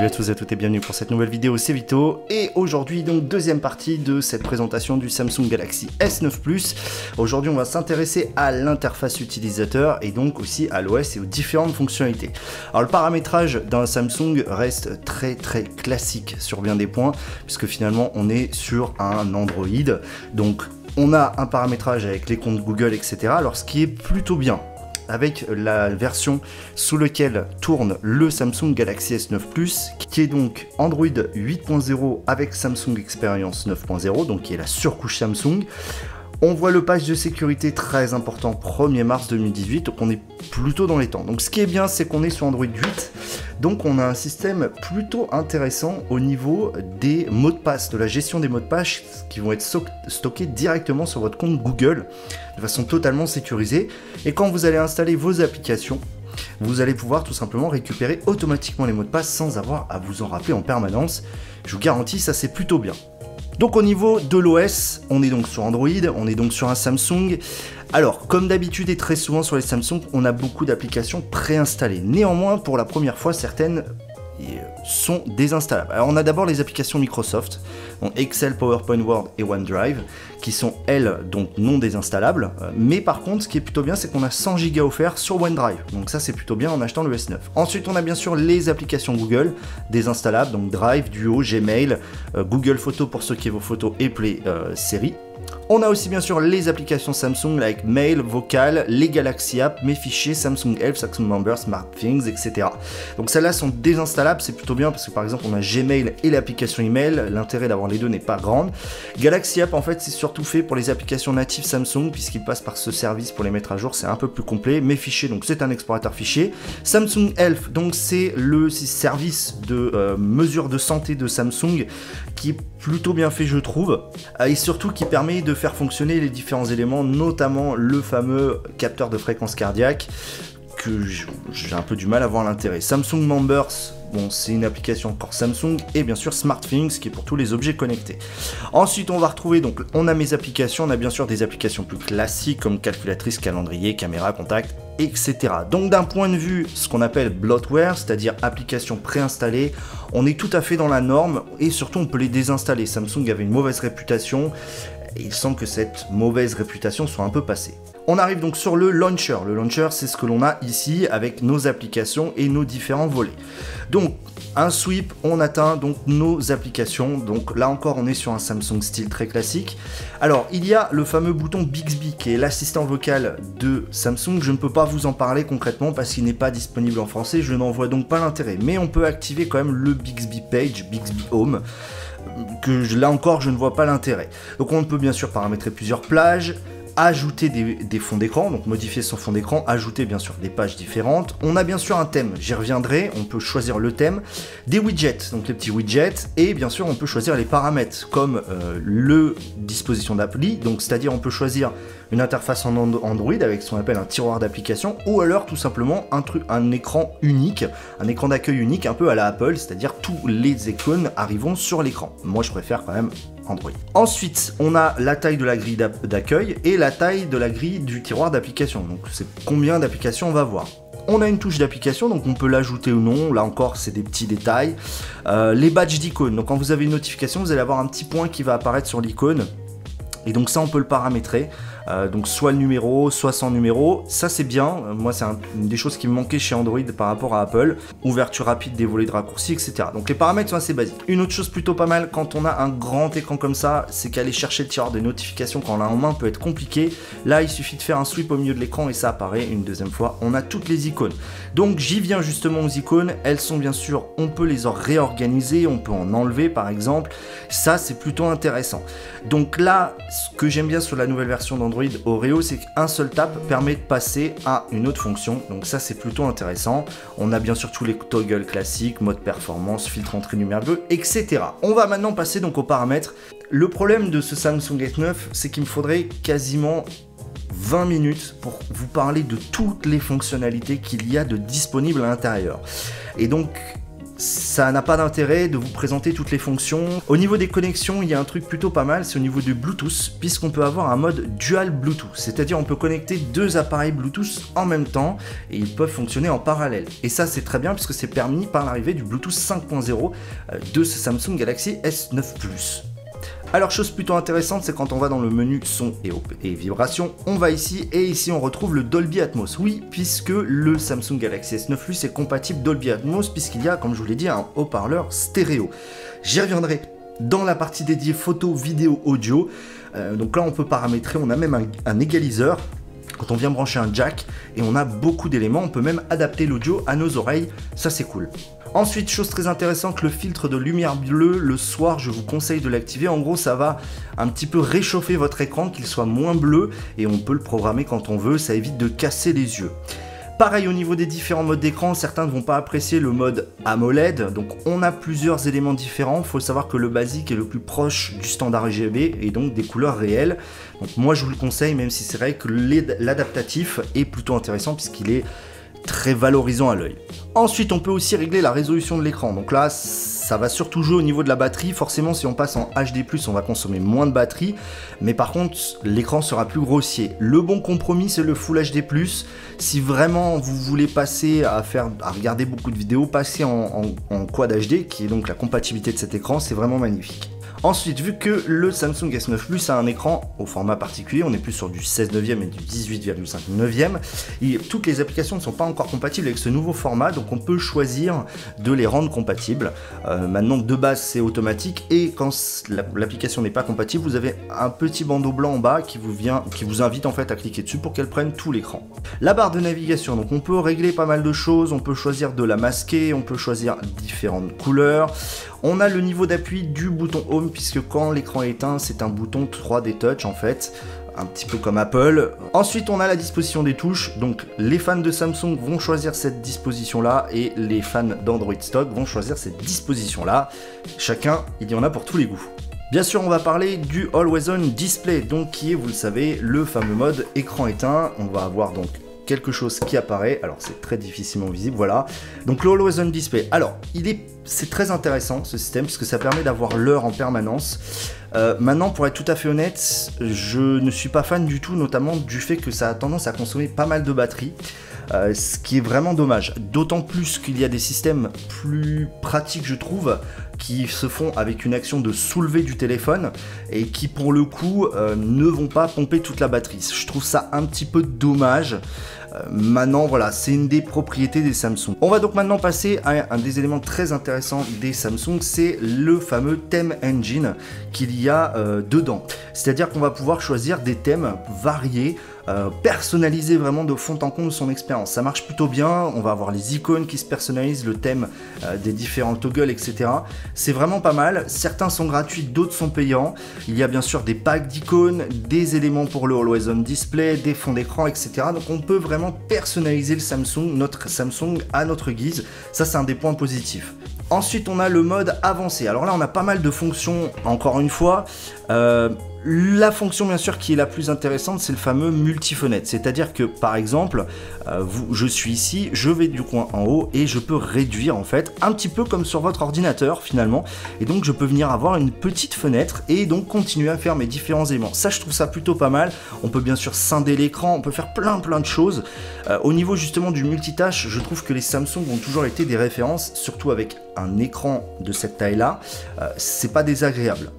Salut à tous et à toutes et bienvenue pour cette nouvelle vidéo, c'est Vito et aujourd'hui donc deuxième partie de cette présentation du Samsung Galaxy S9 Plus. Aujourd'hui on va s'intéresser à l'interface utilisateur et donc aussi à l'OS et aux différentes fonctionnalités. Alors le paramétrage d'un Samsung reste très très classique sur bien des points puisque finalement on est sur un Android donc on a un paramétrage avec les comptes Google etc. Alors ce qui est plutôt bien avec la version sous laquelle tourne le Samsung Galaxy S9 Plus, qui est donc Android 8.0 avec Samsung Experience 9.0, donc qui est la surcouche Samsung. On voit le patch de sécurité très important 1er mars 2018, donc on est plutôt dans les temps. Donc ce qui est bien, c'est qu'on est sur Android 8, donc on a un système plutôt intéressant au niveau des mots de passe, de la gestion des mots de passe qui vont être stockés directement sur votre compte Google de façon totalement sécurisée. Et quand vous allez installer vos applications, vous allez pouvoir tout simplement récupérer automatiquement les mots de passe sans avoir à vous en rappeler en permanence. Je vous garantis, ça c'est plutôt bien. Donc au niveau de l'OS, on est donc sur Android, on est donc sur un Samsung. Alors, comme d'habitude et très souvent sur les Samsung, on a beaucoup d'applications préinstallées. Néanmoins, pour la première fois, certaines sont désinstallables. Alors on a d'abord les applications Microsoft, Excel, PowerPoint, Word et OneDrive, qui sont elles donc non désinstallables. Euh, mais par contre, ce qui est plutôt bien, c'est qu'on a 100 Go offerts sur OneDrive. Donc ça c'est plutôt bien en achetant le S9. Ensuite, on a bien sûr les applications Google désinstallables, donc Drive, Duo, Gmail, euh, Google Photos pour ce qui est vos photos et Play euh, série. On a aussi bien sûr les applications Samsung like Mail, Vocal, les Galaxy Apps, mes fichiers, Samsung Health, Samsung Members, SmartThings, etc. Donc celles-là sont désinstallables, c'est plutôt bien parce que par exemple on a Gmail et l'application email, l'intérêt d'avoir les deux n'est pas grand. Galaxy App en fait c'est surtout fait pour les applications natives Samsung puisqu'il passe par ce service pour les mettre à jour, c'est un peu plus complet. Mes fichiers donc c'est un explorateur fichier. Samsung Health donc c'est le service de euh, mesure de santé de Samsung qui est plutôt bien fait je trouve euh, et surtout qui permet de faire fonctionner les différents éléments, notamment le fameux capteur de fréquence cardiaque que j'ai un peu du mal à voir l'intérêt. Samsung Members, bon, c'est une application encore Samsung, et bien sûr SmartThings qui est pour tous les objets connectés. Ensuite, on va retrouver, donc, on a mes applications, on a bien sûr des applications plus classiques comme calculatrice, calendrier, caméra, contact, etc. Donc, d'un point de vue, ce qu'on appelle bloatware, c'est-à-dire application préinstallée, on est tout à fait dans la norme, et surtout, on peut les désinstaller. Samsung avait une mauvaise réputation, il semble que cette mauvaise réputation soit un peu passée. On arrive donc sur le launcher. Le launcher, c'est ce que l'on a ici avec nos applications et nos différents volets. Donc, un sweep, on atteint donc nos applications. Donc là encore, on est sur un Samsung style très classique. Alors, il y a le fameux bouton Bixby qui est l'assistant vocal de Samsung. Je ne peux pas vous en parler concrètement parce qu'il n'est pas disponible en français. Je n'en vois donc pas l'intérêt. Mais on peut activer quand même le Bixby Page, Bixby Home que là encore je ne vois pas l'intérêt. Donc on peut bien sûr paramétrer plusieurs plages, ajouter des, fonds d'écran, donc modifier son fond d'écran, ajouter bien sûr des pages différentes. On a bien sûr un thème, j'y reviendrai, on peut choisir le thème, des widgets, donc les petits widgets, et bien sûr on peut choisir les paramètres comme euh, le disposition d'appli, donc c'est-à-dire on peut choisir une interface en Android avec ce qu'on appelle un tiroir d'application, ou alors tout simplement un, un écran unique, un écran d'accueil unique un peu à la Apple, c'est-à-dire tous les icônes arrivent sur l'écran. Moi je préfère quand même Ensuite, on a la taille de la grille d'accueil et la taille de la grille du tiroir d'application. Donc c'est combien d'applications on va voir. On a une touche d'application, donc on peut l'ajouter ou non. Là encore, c'est des petits détails. Euh, les badges d'icônes. Donc quand vous avez une notification, vous allez avoir un petit point qui va apparaître sur l'icône. Et donc ça, on peut le paramétrer. Euh, donc soit le numéro, soit sans numéro. Ça c'est bien. Euh, moi c'est une des choses qui me manquait chez Android par rapport à Apple. Ouverture rapide des volets de raccourcis, etc. Donc les paramètres sont assez basiques. Une autre chose plutôt pas mal quand on a un grand écran comme ça, c'est qu'aller chercher le tiroir de notification quand on l'a en main peut être compliqué. Là il suffit de faire un sweep au milieu de l'écran et ça apparaît une deuxième fois. On a toutes les icônes. Donc j'y viens justement aux icônes. Elles sont bien sûr, on peut les réorganiser, on peut en enlever par exemple. Ça c'est plutôt intéressant. Donc là, ce que j'aime bien sur la nouvelle version d'Android, Oreo, c'est qu'un seul tap permet de passer à une autre fonction. Donc ça, c'est plutôt intéressant. On a bien sûr tous les toggles classiques, mode performance, filtre entrée numéro 2, etc. On va maintenant passer donc aux paramètres. Le problème de ce Samsung S9, c'est qu'il me faudrait quasiment 20 minutes pour vous parler de toutes les fonctionnalités qu'il y a de disponibles à l'intérieur. Et donc, ça n'a pas d'intérêt de vous présenter toutes les fonctions. Au niveau des connexions, il y a un truc plutôt pas mal, c'est au niveau du Bluetooth, puisqu'on peut avoir un mode dual Bluetooth, c'est-à-dire on peut connecter deux appareils Bluetooth en même temps et ils peuvent fonctionner en parallèle. Et ça c'est très bien puisque c'est permis par l'arrivée du Bluetooth 5.0 euh, de ce Samsung Galaxy S9 Plus. Alors chose plutôt intéressante, c'est quand on va dans le menu son et, et vibration, on va ici et ici on retrouve le Dolby Atmos. Oui, puisque le Samsung Galaxy S9 Plus est compatible Dolby Atmos puisqu'il y a, comme je vous l'ai dit, un haut-parleur stéréo. J'y reviendrai dans la partie dédiée photo, vidéo, audio. Euh, donc là on peut paramétrer, on a même un égaliseur quand on vient brancher un jack et on a beaucoup d'éléments, on peut même adapter l'audio à nos oreilles, ça c'est cool. Ensuite, chose très intéressante, le filtre de lumière bleue, le soir, je vous conseille de l'activer. En gros, ça va un petit peu réchauffer votre écran, qu'il soit moins bleu, et on peut le programmer quand on veut, ça évite de casser les yeux. Pareil au niveau des différents modes d'écran, certains ne vont pas apprécier le mode AMOLED, donc on a plusieurs éléments différents. Il faut savoir que le basique est le plus proche du standard RGB et donc des couleurs réelles. Donc moi je vous le conseille, même si c'est vrai que l'adaptatif est plutôt intéressant puisqu'il est très valorisant à l'œil. Ensuite, on peut aussi régler la résolution de l'écran. Donc là, ça va surtout jouer au niveau de la batterie. Forcément, si on passe en HD+, on va consommer moins de batterie. Mais par contre, l'écran sera plus grossier. Le bon compromis, c'est le Full HD+. Si vraiment vous voulez passer à, regarder beaucoup de vidéos, passez en, en Quad HD, qui est donc la compatibilité de cet écran. C'est vraiment magnifique. Ensuite, vu que le Samsung S9 Plus a un écran au format particulier, on est plus sur du 16 neuvième et du 18,5 neuvième, toutes les applications ne sont pas encore compatibles avec ce nouveau format, donc on peut choisir de les rendre compatibles. Euh, maintenant, de base, c'est automatique, et quand l'application n'est pas compatible, vous avez un petit bandeau blanc en bas qui vous, vient, qui vous invite en fait à cliquer dessus pour qu'elle prenne tout l'écran. La barre de navigation, donc on peut régler pas mal de choses, on peut choisir de la masquer, on peut choisir différentes couleurs, on a le niveau d'appui du bouton Home puisque quand l'écran est éteint, c'est un bouton 3D Touch en fait un petit peu comme Apple. Ensuite, on a la disposition des touches. Donc, les fans de Samsung vont choisir cette disposition-là et les fans d'Android Stock vont choisir cette disposition-là. Chacun, il y en a pour tous les goûts. Bien sûr, on va parler du Always On Display, donc qui est, vous le savez, le fameux mode écran éteint. On va avoir donc quelque chose qui apparaît. Alors c'est très difficilement visible, voilà. Donc le Always Display. Alors, il est, c'est très intéressant ce système puisque ça permet d'avoir l'heure en permanence. Euh, maintenant, pour être tout à fait honnête, je ne suis pas fan du tout, notamment du fait que ça a tendance à consommer pas mal de batterie. Euh, ce qui est vraiment dommage. D'autant plus qu'il y a des systèmes plus pratiques, je trouve, qui se font avec une action de soulever du téléphone et qui, pour le coup, euh, ne vont pas pomper toute la batterie. Je trouve ça un petit peu dommage. Euh, maintenant, voilà, c'est une des propriétés des Samsung. On va donc maintenant passer à un des éléments très intéressants des Samsung, c'est le fameux theme engine qu'il y a euh, dedans. C'est-à-dire qu'on va pouvoir choisir des thèmes variés personnaliser vraiment de fond en comble son expérience. Ça marche plutôt bien, on va avoir les icônes qui se personnalisent, le thème des différents toggles, etc. C'est vraiment pas mal. Certains sont gratuits, d'autres sont payants. Il y a bien sûr des packs d'icônes, des éléments pour le Always On Display, des fonds d'écran, etc. Donc on peut vraiment personnaliser le Samsung, notre Samsung à notre guise. Ça, c'est un des points positifs. Ensuite, on a le mode avancé. Alors là, on a pas mal de fonctions, encore une fois. Euh, la fonction bien sûr qui est la plus intéressante, c'est le fameux multifenêtre. C'est-à-dire que par exemple, euh, je suis ici, je vais du coin en haut et je peux réduire en fait, un petit peu comme sur votre ordinateur finalement. Et donc je peux venir avoir une petite fenêtre et donc continuer à faire mes différents éléments. Ça je trouve ça plutôt pas mal. On peut bien sûr scinder l'écran, on peut faire plein plein de choses. Euh, au niveau justement du multitâche, je trouve que les Samsung ont toujours été des références, surtout avec un écran de cette taille là. Euh, c'est pas désagréable.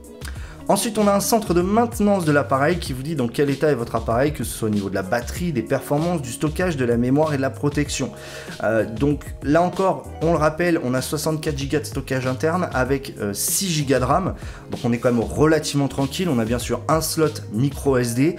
Ensuite, on a un centre de maintenance de l'appareil qui vous dit dans quel état est votre appareil, que ce soit au niveau de la batterie, des performances, du stockage, de la mémoire et de la protection. Euh, donc là encore, on le rappelle, on a 64 Go de stockage interne avec 6 Go de RAM. Donc on est quand même relativement tranquille. On a bien sûr un slot micro SD.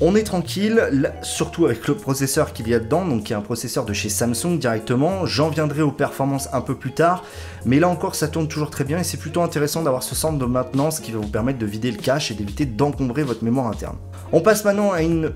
On est tranquille, surtout avec le processeur qu'il y a dedans, donc qui est un processeur de chez Samsung directement. J'en viendrai aux performances un peu plus tard, mais là encore ça tourne toujours très bien et c'est plutôt intéressant d'avoir ce centre de maintenance qui va vous permettre de vider le cache et d'éviter d'encombrer votre mémoire interne. On passe maintenant à une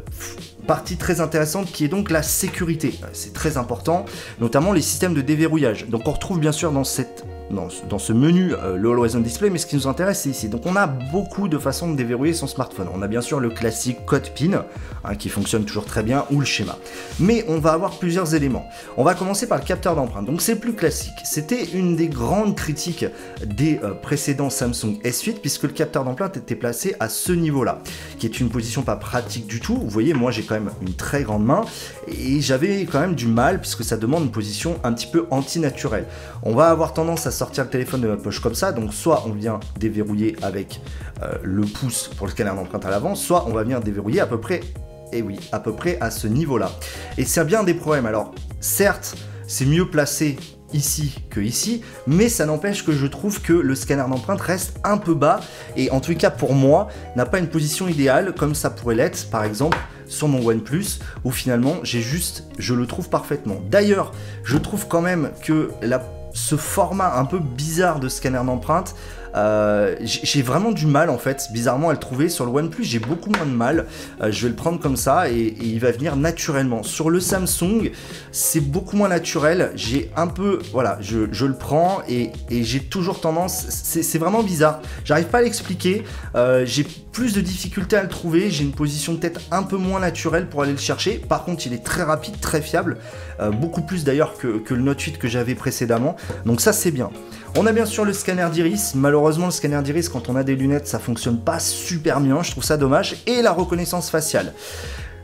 partie très intéressante qui est donc la sécurité. C'est très important, notamment les systèmes de déverrouillage. Donc on retrouve bien sûr dans cette dans, ce menu euh, le Always On Display, mais ce qui nous intéresse c'est ici. Donc on a beaucoup de façons de déverrouiller son smartphone. On a bien sûr le classique code PIN, hein, qui fonctionne toujours très bien, ou le schéma. Mais on va avoir plusieurs éléments. On va commencer par le capteur d'empreinte. Donc c'est plus classique. C'était une des grandes critiques des euh, précédents Samsung S8, puisque le capteur d'empreinte était placé à ce niveau-là, qui est une position pas pratique du tout. Vous voyez, moi j'ai quand même une très grande main, et j'avais quand même du mal, puisque ça demande une position un petit peu anti-naturelle. On va avoir tendance à sortir le téléphone de notre poche comme ça, donc soit on vient déverrouiller avec euh, le pouce pour le scanner d'empreinte à l'avant, soit on va venir déverrouiller à peu près, et eh oui, à peu près à ce niveau-là. Et c'est bien des problèmes. Alors, certes, c'est mieux placé ici que ici, mais ça n'empêche que je trouve que le scanner d'empreinte reste un peu bas et en tout cas pour moi n'a pas une position idéale comme ça pourrait l'être par exemple sur mon OnePlus où finalement j'ai juste, je le trouve parfaitement. D'ailleurs, je trouve quand même que la ce format un peu bizarre de scanner d'empreinte euh, j'ai vraiment du mal en fait, bizarrement à le trouver. Sur le OnePlus, j'ai beaucoup moins de mal. Euh, je vais le prendre comme ça et, il va venir naturellement. Sur le Samsung, c'est beaucoup moins naturel. J'ai un peu, voilà, je, le prends et, j'ai toujours tendance, c'est vraiment bizarre. J'arrive pas à l'expliquer. Euh, j'ai plus de difficultés à le trouver. J'ai une position de tête un peu moins naturelle pour aller le chercher. Par contre, il est très rapide, très fiable. beaucoup plus d'ailleurs que le Note 8 que j'avais précédemment. Donc ça, c'est bien. On a bien sûr le scanner d'iris. Malheureusement, le scanner d'iris, quand on a des lunettes, ça fonctionne pas super bien. Je trouve ça dommage. Et la reconnaissance faciale.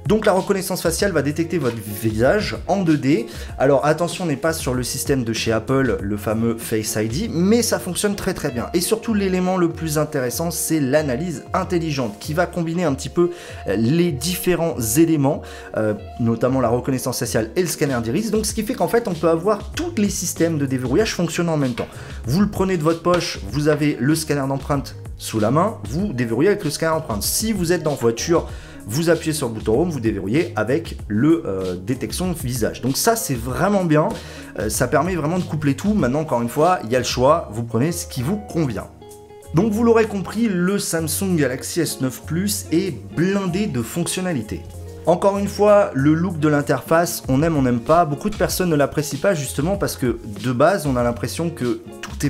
Donc la reconnaissance faciale va détecter votre visage en 2D. Alors attention, on n'est pas sur le système de chez Apple, le fameux Face ID, mais ça fonctionne très très bien. Et surtout l'élément le plus intéressant, c'est l'analyse intelligente qui va combiner un petit peu euh, les différents éléments, euh, notamment la reconnaissance faciale et le scanner d'iris. Donc ce qui fait qu'en fait on peut avoir tous les systèmes de déverrouillage fonctionnant en même temps. Vous le prenez de votre poche, vous avez le scanner d'empreinte sous la main, vous déverrouillez avec le scanner d'empreinte. Si vous êtes dans voiture, vous appuyez sur le bouton Home, vous déverrouillez avec le euh, détection visage. Donc ça c'est vraiment bien, euh, ça permet vraiment de coupler tout. Maintenant encore une fois, il y a le choix, vous prenez ce qui vous convient. Donc vous l'aurez compris, le Samsung Galaxy S9 Plus est blindé de fonctionnalités. Encore une fois, le look de l'interface, on aime, on n'aime pas. Beaucoup de personnes ne l'apprécient pas justement parce que de base, on a l'impression que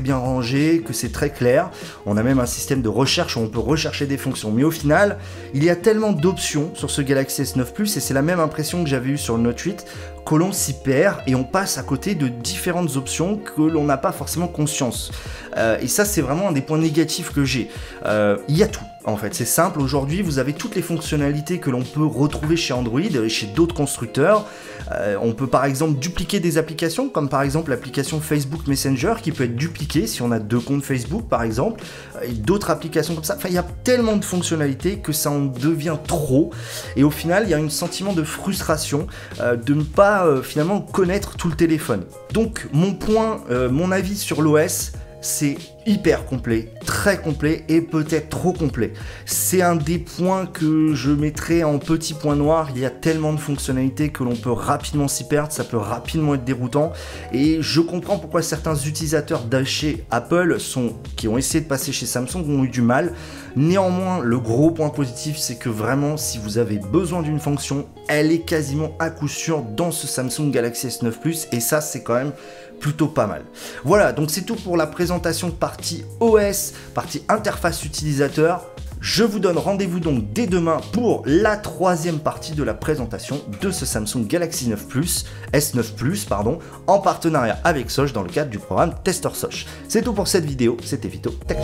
bien rangé, que c'est très clair. On a même un système de recherche où on peut rechercher des fonctions. Mais au final, il y a tellement d'options sur ce Galaxy S9 Plus et c'est la même impression que j'avais eu sur le Note 8 que l'on s'y perd et on passe à côté de différentes options que l'on n'a pas forcément conscience. Euh, et ça, c'est vraiment un des points négatifs que j'ai. Euh, il y a tout en fait. C'est simple, aujourd'hui vous avez toutes les fonctionnalités que l'on peut retrouver chez Android et chez d'autres constructeurs. Euh, on peut par exemple dupliquer des applications, comme par exemple l'application Facebook Messenger qui peut être dupliquée si on a deux comptes Facebook par exemple, et d'autres applications comme ça. Enfin, il y a tellement de fonctionnalités que ça en devient trop. Et au final, il y a un sentiment de frustration de ne pas finalement connaître tout le téléphone. Donc mon point, mon avis sur l'OS, c'est hyper complet, très complet et peut-être trop complet. C'est un des points que je mettrais en petit point noir. Il y a tellement de fonctionnalités que l'on peut rapidement s'y perdre, ça peut rapidement être déroutant. Et je comprends pourquoi certains utilisateurs chez Apple qui ont essayé de passer chez Samsung ont eu du mal. Néanmoins, le gros point positif, c'est que vraiment, si vous avez besoin d'une fonction, elle est quasiment à coup sûr dans ce Samsung Galaxy S9 Plus. Et ça, c'est quand même plutôt pas mal. Voilà, donc c'est tout pour la présentation partie OS, partie interface utilisateur. Je vous donne rendez-vous donc dès demain pour la troisième partie de la présentation de ce Samsung Galaxy 9 Plus, S9 Plus, pardon, en partenariat avec Soch dans le cadre du programme Tester Soch. C'est tout pour cette vidéo, c'était Vito, Tech